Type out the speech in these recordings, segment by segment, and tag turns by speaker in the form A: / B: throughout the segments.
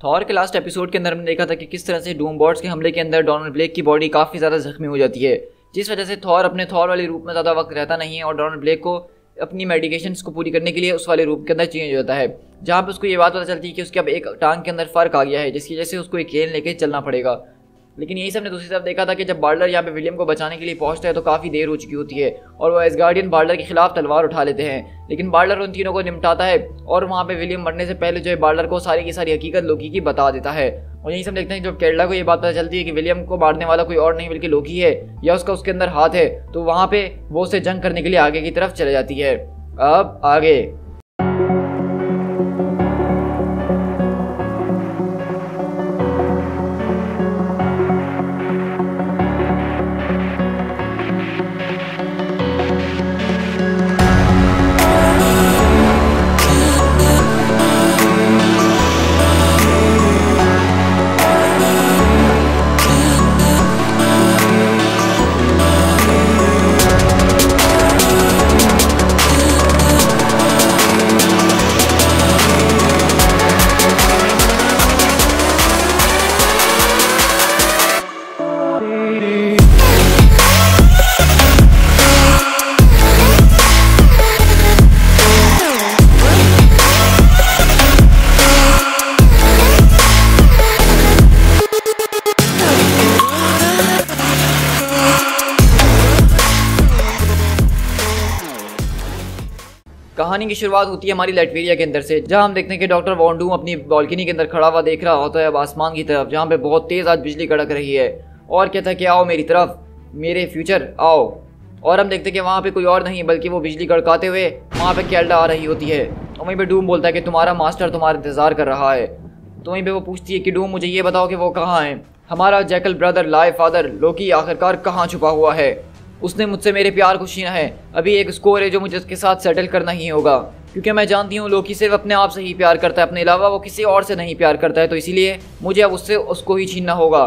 A: Thor के last episode के अंदर हमने देखा था कि किस तरह से डूम बॉर्ड्स के हमले के अंदर डोनाल्ड ब्लेक की बॉडी काफ़ी ज़्यादा जख्मी हो जाती है, जिस वजह से थॉर अपने थॉर वाले रूप में ज़्यादा वक्त रहता नहीं है और डोनाल्ड ब्लेक को अपनी मेडिकेशन को पूरी करने के लिए उस वाले रूप के अंदर चेंज हो जाता है, जहाँ पर उसको ये बात पता चलती है कि उसके अब एक टांग के अंदर फ़र्क आ गया है, जिसकी वजह से उसको एक केन लेके चलना पड़ेगा। लेकिन यही सबने दूसरी तरफ़ देखा था कि जब बार्डर यहाँ पे विलियम को बचाने के लिए पहुँचता है तो काफ़ी देर हो चुकी होती है, और वो एसगार्डियन बार्डर के खिलाफ तलवार उठा लेते हैं। लेकिन बार्डर उन तीनों को निपटाता है, और वहाँ पे विलियम मरने से पहले जो है बार्डर को सारी की सारी हकीकत लोकी की बता देता है। और यही सब देखते हैं जब केरला को ये बात पता चलती है कि विलियम को मारने वाला कोई और नहीं, बल्कि लोकी है, या उसका उसके अंदर हाथ है तो वहाँ पे वो उसे जंग करने के लिए आगे की तरफ़ चले जाती है। अब आगे। कहानी की शुरुआत होती है हमारी लाइटवेरिया के अंदर से, जहाँ हम देखते हैं कि डॉक्टर वॉन्डू अपनी बालकनी के अंदर खड़ा हुआ देख रहा होता है अब आसमान की तरफ़, जहाँ पे बहुत तेज़ आज बिजली कड़क रही है। और कहता है कि, आओ मेरी तरफ़, मेरे फ्यूचर आओ। और हम देखते हैं कि वहाँ पे कोई और नहीं, बल्कि वो बिजली कड़काते हुए वहाँ पे कैल्डा आ रही होती है। और वहीं पे डूम बोलता है कि, तुम्हारा मास्टर तुम्हारा इंतज़ार कर रहा है। तो वहीं पे वो पूछती है कि डूम मुझे ये बताओ कि वो कहाँ है? हमारा jackal brother live father Loki आखिरकार कहाँ छुपा हुआ है? उसने मुझसे मेरे प्यार को छीना है। अभी एक स्कोर है जो मुझे उसके साथ सेटल करना ही होगा। क्योंकि मैं जानती हूँ लोकी सिर्फ़ अपने आप से ही प्यार करता है। अपने अलावा वो किसी और से नहीं प्यार करता है। तो इसीलिए मुझे अब उससे, उसको ही छीनना होगा।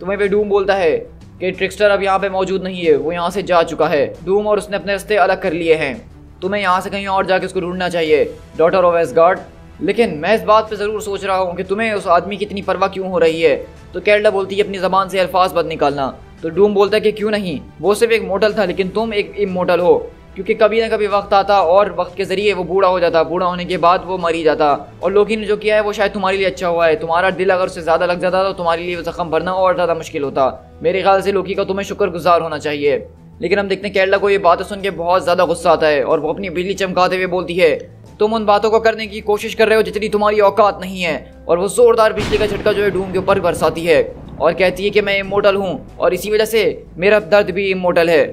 A: तो वहीं पे डूम बोलता है कि ट्रिक्स्टर अब यहाँ पे मौजूद नहीं है। वो यहाँ से जा चुका है। डूम और उसने अपने रस्ते अलग कर लिए हैं। तुम्हें यहाँ से कहीं और जाके उसको ढूंढना चाहिए डॉटर ऑफ़ एसगार्ड लेकिन मैं इस बात पे ज़रूर सोच रहा हूँ कि तुम्हें उस आदमी की इतनी परवाह क्यों हो रही है? तो कैरला बोलती है, अपनी ज़बान से अल्फाज बद निकालना। तो डूम बोलता है कि क्यों नहीं? वो सिर्फ़ एक मॉडल था, लेकिन तुम एक इमोटल हो। क्योंकि कभी ना कभी वक्त आता और वक्त के ज़रिए वो बूढ़ा हो जाता। बूढ़ा होने के बाद वो मरी जाता। और लोगी ने जो किया है, वो शायद तुम्हारे लिए अच्छा हुआ है। तुम्हारा दिल अगर उससे ज़्यादा लग जाता तो तुम्हारे लिए जख्म भरना और ज़्यादा मुश्किल होता। मेरे ख्याल से लोकी का तुम्हें शुक्रगुजार होना चाहिए। लेकिन हम देखते हैं, केरला को ये बातें सुन के बहुत ज़्यादा गुस्सा आता है और वो अपनी बिजली चमकाते हुए बोलती है, तुम उन बातों को करने की कोशिश कर रहे हो जितनी तुम्हारी औकात नहीं है। और वो जोरदार बिजली का झटका जो है डूम के ऊपर बरसाती है। और कहती है कि मैं इमोटल हूँ और इसी वजह से मेरा दर्द भी इमोटल है।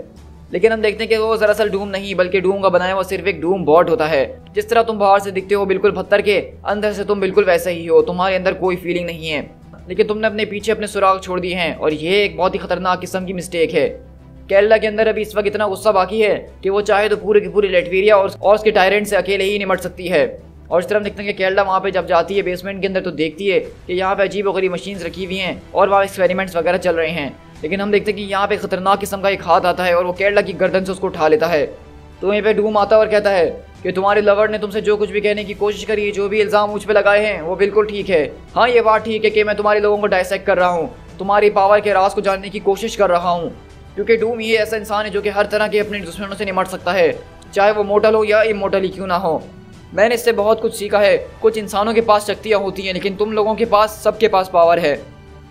A: लेकिन हम देखते हैं कि वो दरअसल डूम नहीं बल्कि डूम का बनाया हुआ सिर्फ़ एक डूम बॉट होता है। जिस तरह तुम बाहर से दिखते हो बिल्कुल पत्थर के अंदर से तुम बिल्कुल वैसे ही हो तुम्हारे अंदर कोई फीलिंग नहीं है। लेकिन तुमने अपने पीछे अपने सुराग छोड़ दिए हैं और ये एक बहुत ही खतरनाक किस्म की मिस्टेक है। केरला के अंदर अभी इस वक्त इतना गुस्सा बाकी है कि वो चाहे तो पूरे की पूरी लेटवीरिया और, उसके टायरेंट से अकेले ही निमट सकती है। और इस तरह देखते हैं कि केरला वहाँ पे जब जाती है बेसमेंट के अंदर तो देखती है कि यहाँ पे अजीब वगैरह मशीन्स रखी हुई हैं और वहाँ एक्सपेरिमेंट्स वगैरह चल रहे हैं। लेकिन हम देखते हैं कि यहाँ पे खतरनाक किस्म का एक हाथ आता है और वो केरला की गर्दन से उसको उठा लेता है। तो वहीं पे डूम आता है और कहता है कि तुम्हारे लवर ने तुमसे जो कुछ भी कहने की कोशिश करी है, जो भी इल्ज़ाम मुझ पर लगाए हैं, वो बिल्कुल ठीक है। हाँ ये बात ठीक है कि मैं तुम्हारे लोगों को डायसेक्ट कर रहा हूँ। तुम्हारी पावर के राज को जानने की कोशिश कर रहा हूँ। क्योंकि डूम ये ऐसा इंसान है जो कि हर तरह के अपने दुश्मनों से निमट सकता है, चाहे वो मोटल हो या इमोटल ही क्यों ना हो। मैंने इससे बहुत कुछ सीखा है। कुछ इंसानों के पास शक्तियाँ होती हैं, लेकिन तुम लोगों के पास, सबके पास पावर है।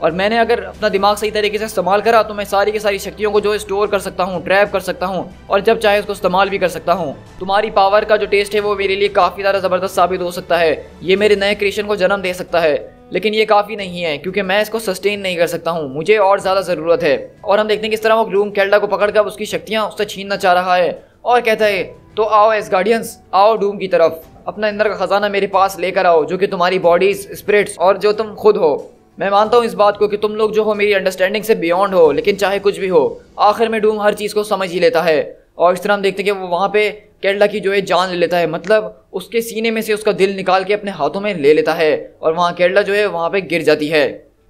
A: और मैंने अगर अपना दिमाग सही तरीके से इस्तेमाल करा तो मैं सारी की सारी शक्तियों को जो स्टोर कर सकता हूँ ट्रैप कर सकता हूँ, और जब चाहे उसको इस्तेमाल भी कर सकता हूँ। तुम्हारी पावर का जो टेस्ट है, वो मेरे लिए काफ़ी ज़्यादा ज़बरदस्त साबित हो सकता है। ये मेरे नए क्रिएशन को जन्म दे सकता है। लेकिन ये काफ़ी नहीं है, क्योंकि मैं इसको सस्टेन नहीं कर सकता हूँ। मुझे और ज़्यादा ज़रूरत है। और हम देखते हैं किस तरह वो रूम कैल्डा को पकड़ कर उसकी शक्तियाँ उससे छीनना चाह रहा है। और कहता है तो आओ एस गार्डियंस आओ डूम की तरफ़। अपना अंदर का खजाना मेरे पास लेकर आओ, जो कि तुम्हारी बॉडीज स्पिरिट्स और जो तुम खुद हो। मैं मानता हूँ इस बात को कि तुम लोग जो हो मेरी अंडरस्टैंडिंग से बियॉन्ड हो, लेकिन चाहे कुछ भी हो, आखिर में डूम हर चीज़ को समझ ही लेता है। और इस तरह हम देखते हैं कि वो वहाँ पे केरला की जो है जान ले लेता है। मतलब उसके सीने में से उसका दिल निकाल के अपने हाथों में ले लेता है और वहाँ केरला जो है वहाँ पे गिर जाती है।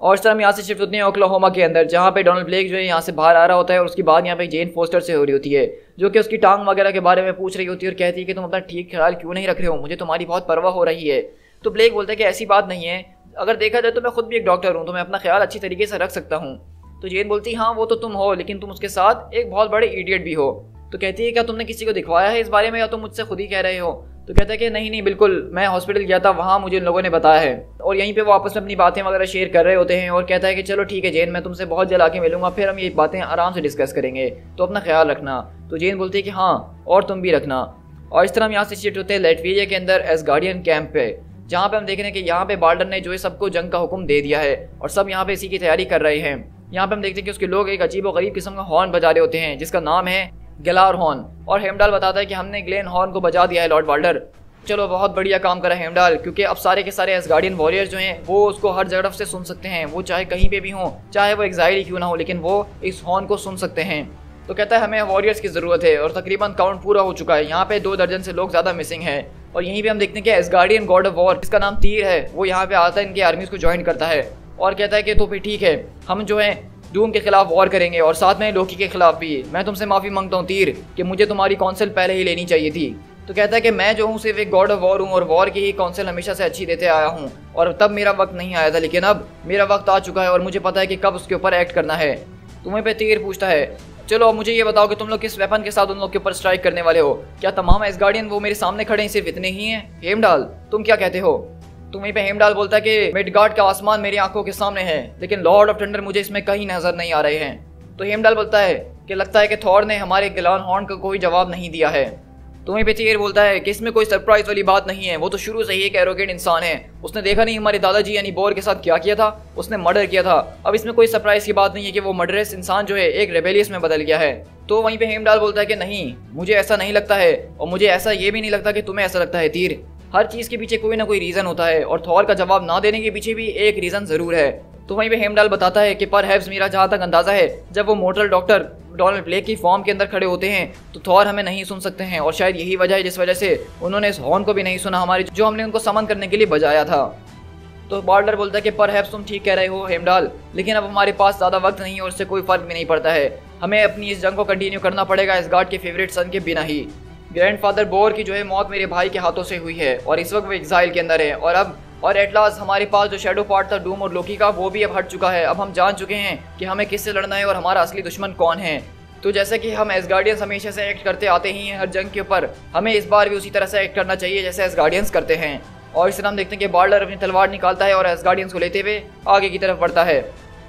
A: और सर हम यहाँ से शिफ्ट होते हैं ओक्लाहोमा के अंदर, जहाँ पे डोनाल्ड ब्लेक जो है यहाँ से बाहर आ रहा होता है और उसकी बात यहाँ पे जेन फोस्टर से हो रही होती है, जो कि उसकी टांग वगैरह के बारे में पूछ रही होती है और कहती है कि तुम अपना ठीक ख्याल क्यों नहीं रख रहे हो? मुझे तुम्हारी बहुत परवाह हो रही है। तो ब्लेक बोलता है कि ऐसी बात नहीं है, अगर देखा जाए तो मैं खुद भी एक डॉक्टर हूँ तो मैं अपना ख्याल अच्छी तरीके से रख सकता हूँ। तो जेन बोलती हाँ वो तो तुम हो, लेकिन तुम उसके साथ एक बहुत बड़े इडियट भी हो। तो कहती है, क्या तुमने किसी को दिखवाया है इस बारे में या तुम मुझसे खुद ही कह रहे हो? तो कहता है कि नहीं नहीं, बिल्कुल, मैं हॉस्पिटल गया था, वहाँ मुझे उन लोगों ने बताया है। और यहीं पे वो आपस में अपनी बातें वगैरह शेयर कर रहे होते हैं और कहता है कि चलो ठीक है, जैन, मैं तुमसे बहुत जल्द आके मिलूँगा, फिर हम ये बातें आराम से डिस्कस करेंगे। तो अपना ख्याल रखना। तो जैन बोलती है कि हाँ और तुम भी रखना। और इस तरह हम यहाँ से शिफ्ट होते हैं लेटवेरिया के अंदर एस गार्डियन कैंप पे, जहाँ पे हम देख रहे हैं कि यहाँ पे बाल्डर ने जो है सबको जंग का हुक्म दे दिया है और सब यहाँ पे इसी की तैयारी कर रहे हैं। यहाँ पे हम देखते हैं कि उसके लोग एक अजीब और गरीब किस्म का हॉर्न बजा रहे होते हैं, जिसका नाम है गलार हॉर्न और हेमडाल बताता है कि हमने ग्लेन हॉर्न को बजा दिया है, लॉर्ड वाल्डर। चलो, बहुत बढ़िया काम करा हेमडाल, क्योंकि अब सारे के सारे एस गार्डियन वॉरियर जो हैं, वो उसको हर जगह से सुन सकते हैं। वो चाहे कहीं पे भी हों, चाहे वो एग्जाइल क्यों ना हो, लेकिन वो इस हॉर्न को सुन सकते हैं। तो कहता है, हमें वॉरियर्स की ज़रूरत है, और तकरीबन काउंट पूरा हो चुका है। यहाँ पे दो दर्जन से लोग ज़्यादा मिसिंग है। और यहीं पे हम देखते हैं कि एसगार्डियन गॉड ऑफ़ वॉर जिसका नाम तीर है, वो यहाँ पे आता है, इनकी आर्मीज को ज्वाइन करता है। और कहता है कि तो फिर ठीक है, हम जो है डूम के खिलाफ वॉर करेंगे और साथ में लोकी के खिलाफ भी। मैं तुमसे माफ़ी माँगता हूँ, तीर, कि मुझे तुम्हारी काउंसिल पहले ही लेनी चाहिए थी। तो कहता है कि मैं जो हूँ, सिर्फ़ एक गॉड ऑफ़ वॉर हूँ और वॉर की ही काउंसिल हमेशा से अच्छी देते आया हूँ। और तब मेरा वक्त नहीं आया था, लेकिन अब मेरा वक्त आ चुका है और मुझे पता है कि कब उसके ऊपर एक्ट करना है। तुम्हें पे तीर पूछता है, चलो मुझे ये बताओ कि तुम लोग किस वेपन के साथ उन लोग के ऊपर स्ट्राइक करने वाले हो? क्या तमाम एस गार्डियन वो मेरे सामने खड़े हैं, सिर्फ़ इतने ही हैं? हेम डाल, तुम क्या कहते हो? तुम वहीं पे हेमडाल बोलता है कि, मिडगार्ड का आसमान मेरी आँखों के सामने है, लेकिन लॉर्ड ऑफ़ टंडर मुझे इसमें कहीं नज़र नहीं आ रहे हैं। तो हेमडाल बोलता है कि, लगता है कि थॉर ने हमारे गिलान हॉर्न का कोई जवाब नहीं दिया है। तो वहीं पे चेयर बोलता है कि, इसमें कोई सरप्राइज़ वाली बात नहीं है, वो तो शुरू से ही एक एरोगेंट इंसान है। उसने देखा नहीं हमारे दादाजी यानी बोर के साथ क्या किया था? उसने मर्डर किया था। अब इसमें कोई सरप्राइज़ की बात नहीं है कि वो मर्डरस इंसान जो है, एक रेबेलियस में बदल गया है। तो वहीं पे हेमडाल बोलता है कि, नहीं, मुझे ऐसा नहीं लगता है, और मुझे ऐसा ये भी नहीं लगता कि तुम्हें ऐसा लगता है, तीर। हर चीज़ के पीछे कोई ना कोई रीज़न होता है और थॉर का जवाब ना देने के पीछे भी एक रीज़न ज़रूर है। तो वहीं पे हेमडाल बताता है कि पर हैव्स मेरा जहाँ तक अंदाज़ा है, जब वो मोटल डॉक्टर डोनाल्ड ब्लेक की फॉर्म के अंदर खड़े होते हैं तो थॉर हमें नहीं सुन सकते हैं और शायद यही वजह है जिस वजह से उन्होंने इस हॉर्न को भी नहीं सुना हमारी, जो हमने उनको समन करने के लिए बजाया था। तो बॉर्डर बोलता है कि पर हैप्स तुम ठीक कह रहे हो हेमडाल लेकिन अब हमारे पास ज़्यादा वक्त नहीं है और इससे कोई फ़र्क भी नहीं पड़ता है। हमें अपनी इस जंग को कंटिन्यू करना पड़ेगा इस गार्ड के फेवरेट सन के बिना ही। ग्रैंडफादर बोर की जो है मौत मेरे भाई के हाथों से हुई है और इस वक्त वो एग्जाइल के अंदर है। और अब, और एटलास हमारे पास जो शेडो पार्ट था डूम और लोकी का, वो भी अब हट चुका है। अब हम जान चुके हैं कि हमें किससे लड़ना है और हमारा असली दुश्मन कौन है। तो जैसे कि हम एस गार्डियंस हमेशा से एक्ट करते आते ही हैं हर जंग के ऊपर, हमें इस बार भी उसी तरह से एक्ट करना चाहिए जैसे एस गार्डियंस करते हैं। और इस हम देखते हैं कि बार्डर अपनी तलवार निकालता है और एस गार्डियंस को लेते हुए आगे की तरफ़ बढ़ता है।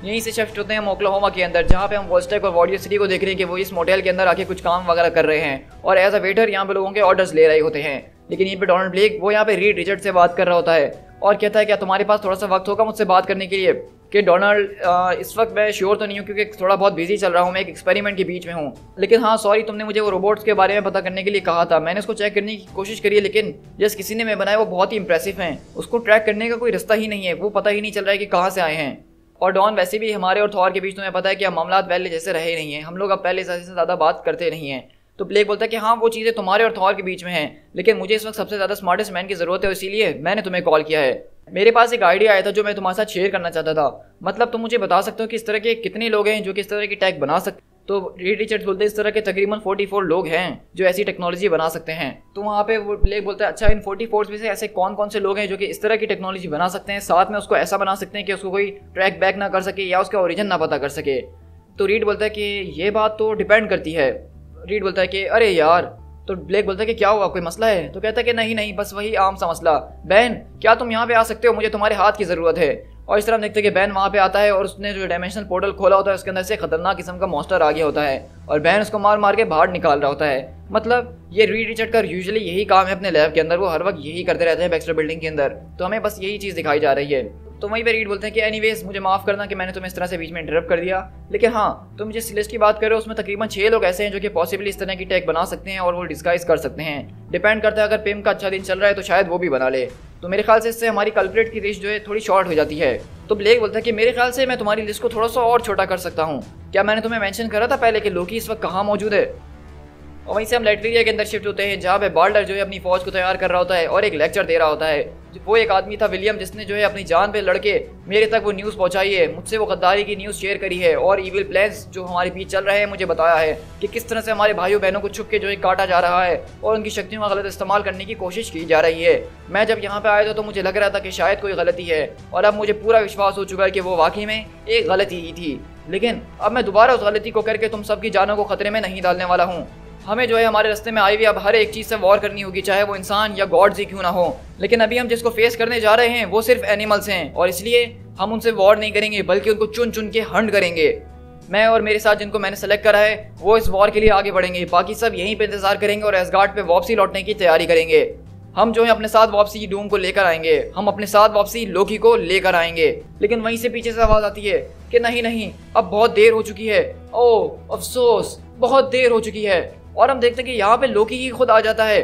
A: यहीं से शिफ्ट होते हैं मोकलाहोमा के अंदर, जहाँ पे हम वॉस्टेक और वॉडियो सिटी को देख रहे हैं कि वो इस मोटेल के अंदर आके कुछ काम वगैरह कर रहे हैं। और एज अ वेटर यहाँ पे लोगों के ऑर्डर्स ले रहे होते हैं। लेकिन यहीं पे डोनाल्ड ब्लेक वो यहाँ पे रीड रिचर्ड से बात कर रहा होता है और कहता है, क्या तुम्हारे पास थोड़ा सा वक्त होगा मुझसे बात करने के लिए? कि डोनाल्ड इस वक्त मैं श्योर तो नहीं हूँ क्योंकि थोड़ा बहुत बिज़ी चल रहा हूँ, मैं एक एक्सपेरिमेंट के बीच में हूँ। लेकिन हाँ सॉरी तुमने मुझे वो रोबोट्स के बारे में पता करने के लिए कहा था। मैंने उसको चेक करने की कोशिश करी है, लेकिन जिस किसी ने मैं बनाया, वो बहुत ही इंप्रेसिव हैं। उसको ट्रैक करने का कोई रास्ता ही नहीं है। वो पता ही नहीं चल रहा है कि कहाँ से आए हैं। और डॉन वैसे भी हमारे और थॉर के बीच तुम्हें पता है कि अब मामला पहले जैसे रहे नहीं हैं। हम लोग अब पहले जैसे ज़्यादा बात करते नहीं हैं। तो प्लेक बोलता है कि हाँ वो चीज़ें तुम्हारे और थौर के बीच में हैं, लेकिन मुझे इस वक्त सबसे ज़्यादा स्मार्टेस्ट मैन की ज़रूरत है इसीलिए मैंने तुम्हें कॉल किया है। मेरे पास एक आइडिया आया था जो मैं तुम्हारे साथ शेयर करना चाहता था। मतलब तुम मुझे बता सकते हो कि इस तरह के कितने लोग हैं जो कि इस तरह की टैग बना सकते तो रीड रिचर्ड बोलते हैं, इस तरह के तकरीबन 44 लोग हैं जो ऐसी टेक्नोलॉजी बना सकते हैं। तो वहाँ पे वो ब्लेक बोलता है अच्छा इन 44 में से ऐसे कौन कौन से लोग हैं जो कि इस तरह की टेक्नोलॉजी बना सकते हैं, साथ में उसको ऐसा बना सकते हैं कि उसको कोई ट्रैक बैक ना कर सके या उसका ओरिजिन ना पता कर सके? तो रीड बोलता है कि ये बात तो डिपेंड करती है। रीड बोलता है कि, अरे यार! तो ब्लेक बोलता है कि, क्या हुआ? कोई मसला है? तो कहता है कि, नहीं नहीं, बस वही आम सा मसला। बहन, क्या तुम यहाँ पे आ सकते हो? मुझे तुम्हारे हाथ की ज़रूरत है। और इस तरह हम देखते हैं कि बहन वहाँ पे आता है और उसने जो डायमेंशनल पोर्टल खोला होता है, उसके अंदर से खतरनाक किस्म का मॉस्टर आ गया होता है और बहन उसको मार मार के बाहर निकाल रहा होता है। मतलब ये री रिचर्ड का यूजली यही काम है अपने लैब के अंदर, वो हर वक्त यही करते रहते हैं बैक्स्टर बिल्डिंग के अंदर। तो हमें बस यही चीज़ दिखाई जा रही है। तो वहीं पे रीड बोलते हैं कि एनीवेज मुझे माफ़ करना कि मैंने तुम्हें इस तरह से बीच में इंटरप्ट कर दिया। लेकिन हाँ तुम जिस लिस्ट की बात करो उसमें तकरीबन छः लोग ऐसे हैं जो कि पॉसिबली इस तरह की टैग बना सकते हैं और वो डिस्गाइज कर सकते हैं। डिपेंड करता है अगर पेम का अच्छा दिन चल रहा है तो शायद वो भी बना ले। तो मेरे ख्याल से इससे हमारी कैलकुलेट की लिस्ट जो है थोड़ी शॉर्ट हो जाती है। तो ब्लेक बोलता है कि मेरे ख्याल से मैं तुम्हारी लिस्ट को थोड़ा सा और छोटा कर सकता हूँ। क्या मैंने तुम्हें मैंशन करा था पहले कि लोकी इस वक्त कहाँ मौजूद है? और वहीं से हम लेटवेरिया के अंदर शिफ्ट होते हैं, जहाँ पे बाल्डर जो है अपनी फौज को तैयार कर रहा होता है और एक लेक्चर दे रहा होता है। वो एक आदमी था विलियम, जिसने जो है अपनी जान पे लड़के मेरे तक वो न्यूज़ पहुंचाई है। मुझसे वो गद्दारी की न्यूज़ शेयर करी है और ईविल प्लान्स जो हमारे बीच चल रहे हैं, मुझे बताया है कि किस तरह से हमारे भाइयों बहनों को छुप के जो है काटा जा रहा है और उनकी शक्तियों का गलत इस्तेमाल करने की कोशिश की जा रही है। मैं जब यहाँ पर आया था तो मुझे लग रहा था कि शायद कोई गलती है और अब मुझे पूरा विश्वास हो चुका है कि वो वाकई में एक गलती ही थी। लेकिन अब मैं दोबारा उस गलती को करके तुम सबकी जानों को खतरे में नहीं डालने वाला हूँ। हमें जो है हमारे रास्ते में आई हुई, अब हर एक चीज़ से वॉर करनी होगी, चाहे वो इंसान या गॉड्स ही क्यों ना हो। लेकिन अभी हम जिसको फेस करने जा रहे हैं, वो सिर्फ़ एनिमल्स हैं, और इसलिए हम उनसे वॉर नहीं करेंगे, बल्कि उनको चुन चुन के हंड करेंगे। मैं और मेरे साथ जिनको मैंने सेलेक्ट करा है, वो इस वॉर के लिए आगे बढ़ेंगे। बाकी सब यहीं पे इंतज़ार करेंगे और एसगार्ड पे वापसी लौटने की तैयारी करेंगे। हम जो है, अपने साथ वापसी डूम को लेकर आएँगे। हम अपने साथ वापसी लोकी को लेकर आएँगे। लेकिन वहीं से पीछे से आवाज़ आती है कि नहीं नहीं, अब बहुत देर हो चुकी है। ओ अफसोस, बहुत देर हो चुकी है। और हम देखते हैं कि यहाँ पे लोकी ही खुद आ जाता है।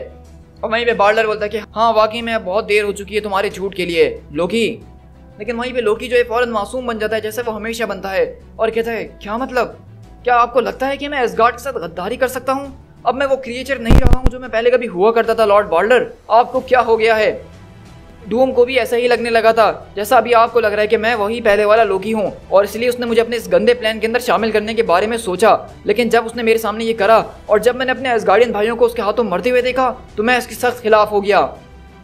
A: और वहीं पे बार्डर बोलता है कि हाँ वाकई में बहुत देर हो चुकी है तुम्हारे झूठ के लिए लोकी लेकिन वहीं पे लोकी जो है फ़ौरन मासूम बन जाता है, जैसे वो हमेशा बनता है। और कहता है, क्या मतलब? क्या आपको लगता है कि मैं एसगार्ड के साथ गद्दारी कर सकता हूँ? अब मैं वो क्रिएचर नहीं रहा हूँ जो मैं पहले कभी हुआ करता था लॉर्ड बार्डर आपको क्या हो गया है? डूम को भी ऐसा ही लगने लगा था, जैसा अभी आपको लग रहा है कि मैं वही पहले वाला लोकी हूँ और इसलिए उसने मुझे अपने इस गंदे प्लान के अंदर शामिल करने के बारे में सोचा। लेकिन जब उसने मेरे सामने ये करा और जब मैंने अपने गार्डियन भाइयों को उसके हाथों मरते हुए देखा तो मैं इसके सख्त खिलाफ हो गया।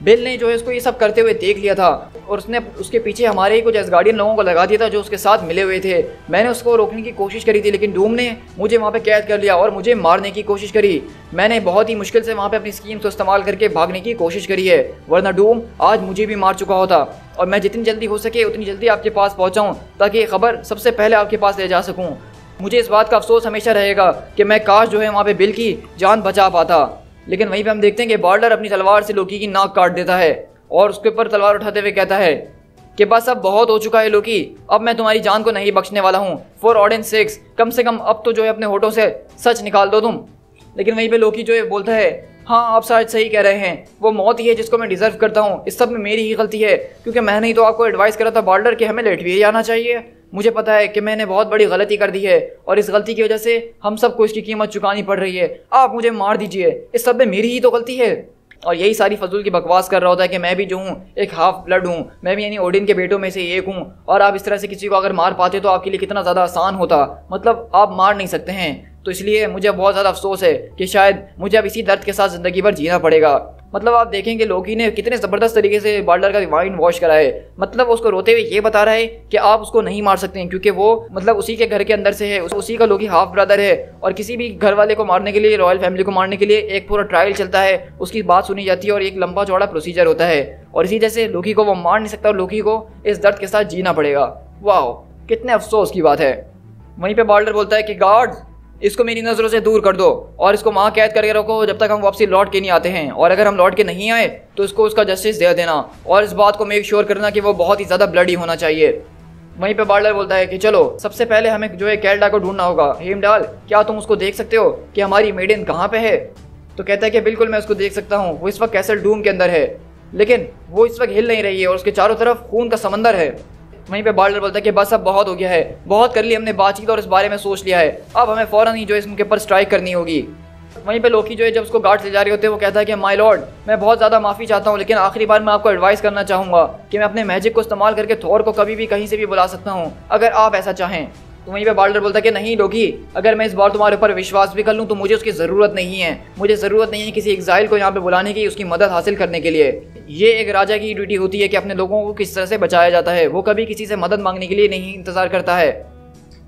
A: बिल ने जो है उसको ये सब करते हुए देख लिया था और उसने उसके पीछे हमारे ही कुछ गार्डियन लोगों को लगा दिया था जो उसके साथ मिले हुए थे। मैंने उसको रोकने की कोशिश करी थी, लेकिन डूम ने मुझे वहाँ पे कैद कर लिया और मुझे मारने की कोशिश करी। मैंने बहुत ही मुश्किल से वहाँ पे अपनी स्कीम को इस्तेमाल करके भागने की कोशिश करी है, वरना डूम आज मुझे भी मार चुका होता और मैं जितनी जल्दी हो सके उतनी जल्दी आपके पास पहुँचाऊँ, ताकि खबर सबसे पहले आपके पास ले जा सकूँ। मुझे इस बात का अफसोस हमेशा रहेगा कि मैं काश जो है वहाँ पर बिल की जान बचा पाता। लेकिन वहीं पे हम देखते हैं कि बॉर्डर अपनी तलवार से लोकी की नाक काट देता है और उसके ऊपर तलवार उठाते हुए कहता है कि बस अब बहुत हो चुका है लोकी, अब मैं तुम्हारी जान को नहीं बख्शने वाला हूँ। फॉर ऑडियंस सिक्स कम से कम अब तो जो है अपने होठों से सच निकाल दो तुम। लेकिन वहीं पे लोकी जो है बोलता है हाँ आप शायद सही कह रहे हैं। वो मौत ही है जिसको मैं डिजर्व करता हूँ। इस सब में मेरी ही गलती है, क्योंकि मैंने ही तो आपको एडवाइस करा था बॉर्डर कि हमें लेटवी आना चाहिए। मुझे पता है कि मैंने बहुत बड़ी गलती कर दी है और इस गलती की वजह से हम सबको इसकी कीमत चुकानी पड़ रही है। आप मुझे मार दीजिए। इस सब में मेरी ही तो गलती है। और यही सारी फजूल की बकवास कर रहा होता है कि मैं भी जो हूँ, एक हाफ़ ब्लड हूँ। मैं भी यानी ओडिन के बेटों में से एक हूँ। और आप इस तरह से किसी को अगर मार पाते तो आपके लिए कितना ज़्यादा आसान होता। मतलब आप मार नहीं सकते हैं। तो इसलिए मुझे बहुत ज़्यादा अफसोस है कि शायद मुझे अब इसी दर्द के साथ ज़िंदगी भर जीना पड़ेगा। मतलब आप देखेंगे लोकी ने कितने ज़बरदस्त तरीके से बार्डर का वाइन वॉश करा है। मतलब उसको रोते हुए ये बता रहा है कि आप उसको नहीं मार सकते हैं, क्योंकि वो मतलब उसी के घर के अंदर से है। उसी का लोकी हाफ़ ब्रदर है और किसी भी घर वाले को मारने के लिए रॉयल फैमिली को मारने के लिए एक पूरा ट्रायल चलता है। उसकी बात सुनी जाती है और एक लंबा चौड़ा प्रोसीजर होता है। और इसी जैसे लोकी को वो मार नहीं सकता और लोकी को इस दर्द के साथ जीना पड़ेगा। वाह कितने अफसोस की बात है। वहीं पे बाल्डर बोलता है कि गार्ड इसको मेरी नज़रों से दूर कर दो और इसको वहाँ कैद करके रखो जब तक हम वापसी लौट के नहीं आते हैं। और अगर हम लौट के नहीं आए तो इसको उसका जस्टिस दे देना। और इस बात को मेक श्योर करना कि वो बहुत ही ज़्यादा ब्लडी होना चाहिए। वहीं पे बार्डर बोलता है कि चलो, सबसे पहले हमें जो है कैलडा को ढूंढना होगा। हेमडाल, क्या तुम उसको देख सकते हो कि हमारी मेडिन कहाँ पे है? तो कहता है कि बिल्कुल मैं उसको देख सकता हूँ। वो इस वक्त कैसल डूम के अंदर है। लेकिन वो इस वक्त हिल नहीं रही है और उसके चारों तरफ़ खून का समंदर है। वहीं पे बाल्डर बोलता है कि बस अब बहुत हो गया है। बहुत कर ली हमने बातचीत और इस बारे में सोच लिया है। अब हमें फ़ौरन ही जो है इसके ऊपर स्ट्राइक करनी होगी। वहीं पे लोकी जो है जब उसको गार्ड ले जा रहे होते हैं, वो कहता है कि माय लॉर्ड मैं बहुत ज़्यादा माफ़ी चाहता हूँ, लेकिन आखिरी बार मैं आपको एडवाइस करना चाहूँगा कि मैं अपने मैजिक को इस्तेमाल करके थौर को कभी भी कहीं से भी बुला सकता हूँ, अगर आप ऐसा चाहें। तो वहीं पे बाल्डर बोलता है कि नहीं, डोगी, अगर मैं इस बार तुम्हारे ऊपर विश्वास भी कर लूँ तो मुझे उसकी ज़रूरत नहीं है। मुझे ज़रूरत नहीं है किसी एग्जाइल को यहाँ पे बुलाने की, उसकी मदद हासिल करने के लिए। ये एक राजा की ड्यूटी होती है कि अपने लोगों को किस तरह से बचाया जाता है। वो कभी किसी से मदद मांगने के लिए नहीं इंतज़ार करता है।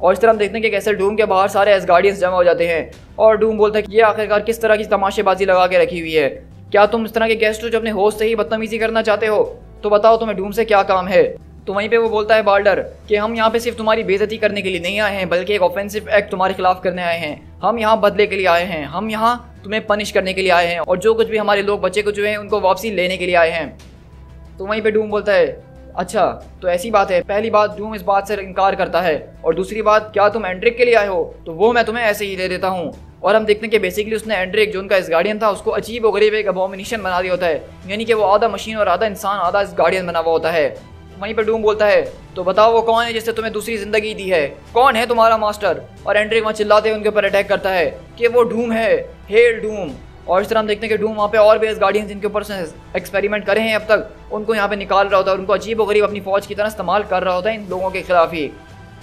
A: और इस तरह हम देखते हैं कि कैसे डूम के बाहर सारे एस गार्डियंस जमा हो जाते हैं। और डूम बोलता है कि ये आखिरकार किस तरह की तमाशेबाजी लगा के रखी हुई है। क्या तुम इस तरह के गेस्ट हो जो अपने होस्ट से ही बदतमीजी करना चाहते हो? तो बताओ तुम्हें डूम से क्या काम है? तो वहीं पे वो बोलता है, बाल्डर, कि हम यहाँ पे सिर्फ़ तुम्हारी बेजती करने के लिए नहीं आए हैं, बल्कि एक ऑफेंसिव एक्ट तुम्हारे खिलाफ करने आए हैं। हम यहाँ बदले के लिए आए हैं। हम यहाँ तुम्हें पनिश करने के लिए आए हैं और जो कुछ भी हमारे लोग, बच्चे को जो हैं, उनको वापसी लेने के लिए आए हैं। तो वहीं पर डूम बोलता है अच्छा तो ऐसी बात है, पहली बात डूम इस बात से इनकार करता है और दूसरी बात, क्या तुम एंड्रिक के लिए आए हो? तो वो मैं तुम्हें ऐसे ही दे देता हूँ। और हम देखते हैं कि बेसिकली उसने एंड्रिक जो उनका इस गार्डियन था, उसको अजीब और गरीब एक अबोमिनेशन बना दिया होता है। यानी कि वो आधा मशीन और आधा इंसान, आधा इस गार्डियन बना हुआ होता है। वहीं पर डूम बोलता है तो बताओ वो कौन है जिसने तुम्हें दूसरी ज़िंदगी दी है? कौन है तुम्हारा मास्टर? और एंड्रिक वहाँ चिल्लाते उनके ऊपर अटैक करता है कि वो डूम है हेल डूम। और इस तरह हम देखते हैं कि डूम वहाँ पे और भी गार्डियन जिनके ऊपर एक्सपेरिमेंट करे हैं अब तक, उनको यहाँ पे निकाल रहा होता है और उनको अजीब गरीब अपनी फौज की तरह इस्तेमाल कर रहा होता है इन लोगों के खिलाफ ही।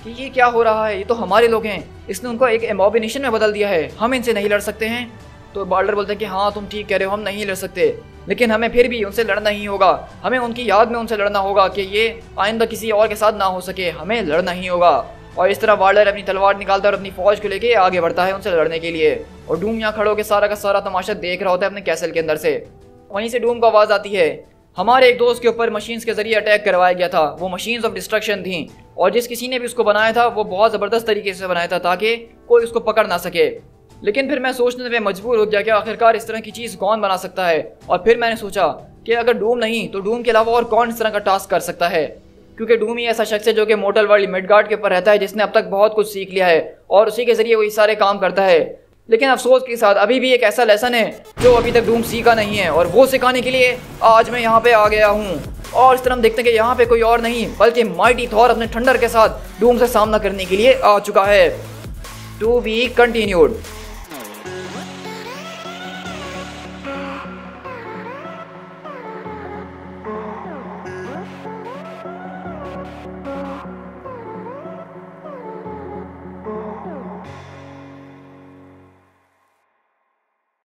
A: कि ये क्या हो रहा है? ये तो हमारे लोग हैं। इसने उनको एक एमोबिनेशन में बदल दिया है। हम इनसे नहीं लड़ सकते हैं। तो बाल्डर बोलते हैं कि हाँ तुम ठीक कह रहे हो, हम नहीं लड़ सकते। लेकिन हमें फिर भी उनसे लड़ना ही होगा। हमें उनकी याद में उनसे लड़ना होगा कि ये आइंदा किसी और के साथ ना हो सके। हमें लड़ना ही होगा। और इस तरह वार्डर अपनी तलवार निकालता है और अपनी फौज को लेके आगे बढ़ता है उनसे लड़ने के लिए। और डूम यहाँ खड़ो के सारा का सारा तमाशा देख रहा होता है अपने कैसल के अंदर से। वहीं से डूम को आवाज़ आती है। हमारे एक दोस्त के ऊपर मशीन्स के ज़रिए अटैक करवाया गया था। वो मशीन्स ऑफ़ डिस्ट्रक्शन थी। और जिस किसी ने भी उसको बनाया था, वो बहुत ज़बरदस्त तरीके से बनाया था ताकि कोई उसको पकड़ ना सके। लेकिन फिर मैं सोचने में मजबूर हो गया कि आखिरकार इस तरह की चीज़ कौन बना सकता है। और फिर मैंने सोचा कि अगर डूम नहीं तो डूम के अलावा और कौन इस तरह का टास्क कर सकता है? क्योंकि डूम ही ऐसा शख्स है जो कि मोटल वर्ल्ड मिडगार्ड के ऊपर रहता है, जिसने अब तक बहुत कुछ सीख लिया है और उसी के ज़रिए वो सारे काम करता है। लेकिन अफसोस के साथ अभी भी एक ऐसा लेसन है जो अभी तक डूम सीखा नहीं है और वो सिखाने के लिए आज मैं यहाँ पे आ गया हूँ। और इस तरह हम देखते हैं कि यहाँ पे कोई और नहीं, बल्कि माइटी थॉर अपने ठंडर के साथ डूम से सामना करने के लिए आ चुका है। To be continued